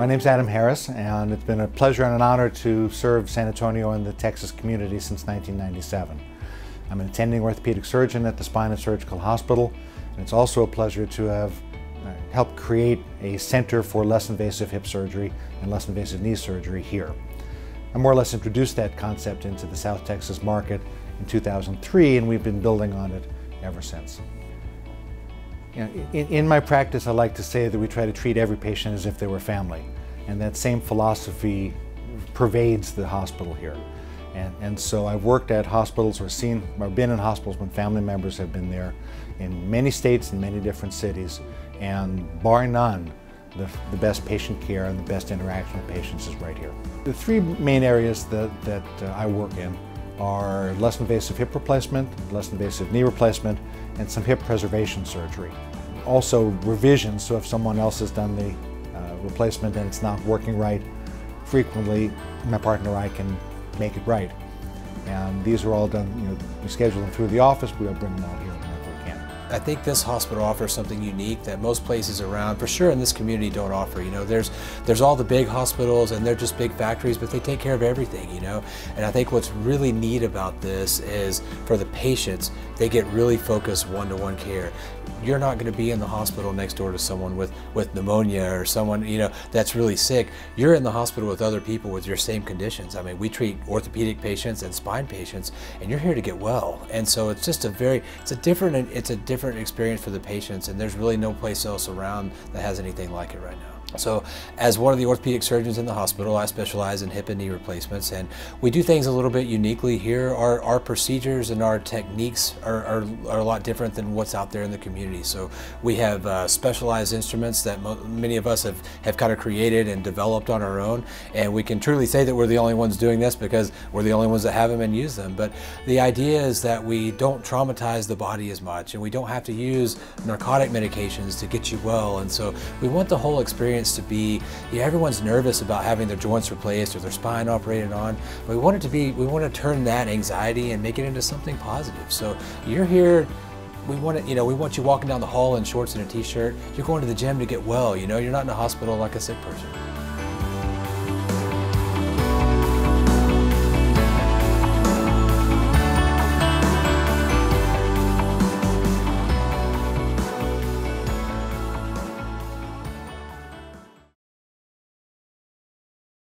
My name's Adam Harris, and it's been a pleasure and an honor to serve San Antonio and the Texas community since 1997. I'm an attending orthopedic surgeon at the Spine and Surgical Hospital, and it's also a pleasure to have uh, helped create a center for less invasive hip surgery and less invasive knee surgery here. I more or less introduced that concept into the South Texas market in 2003, and we've been building on it ever since. You know, in, in, my practice, I like to say that we try to treat every patient as if they were family. And that same philosophy pervades the hospital here. And, and so I've worked at hospitals or seen or been in hospitals when family members have been there in many states and many different cities. And bar none, the, the best patient care and the best interaction with patients is right here. The three main areas that, that uh, I work in are less invasive hip replacement, less invasive knee replacement, and some hip preservation surgery. Also revisions, so if someone else has done the uh, replacement and it's not working right, frequently my partner and I can make it right. And these are all done, you know, we schedule them through the office, we'll bring them out here. I think this hospital offers something unique that most places around, for sure in this community, don't offer. You know, there's there's all the big hospitals and they're just big factories, but they take care of everything. You know, and I think what's really neat about this is for the patients, they get really focused one-to-one -one care you're not going to be in the hospital next door to someone with, with pneumonia or someone you know that's really sick. You're in the hospital with other people with your same conditions. I mean, we treat orthopedic patients and spine patients, and you're here to get well. And so it's just a very it's a different it's a different experience for the patients, and there's really no place else around that has anything like it right now. So as one of the orthopedic surgeons in the hospital, I specialize in hip and knee replacements and we do things a little bit uniquely here. Our, our procedures and our techniques are, are, are a lot different than what's out there in the community. So we have uh, specialized instruments that many of us have, have kind of created and developed on our own and we can truly say that we're the only ones doing this because we're the only ones that have them and use them. But the idea is that we don't traumatize the body as much and we don't have to use narcotic medications to get you well and so we want the whole experience experience to be, yeah, everyone's nervous about having their joints replaced or their spine operated on, we want it to be, we want to turn that anxiety and make it into something positive. So you're here we want it, you know, we want you walking down the hall in shorts and a t-shirt. You're going to the gym to get well, you know, you're not in a hospital like a sick person.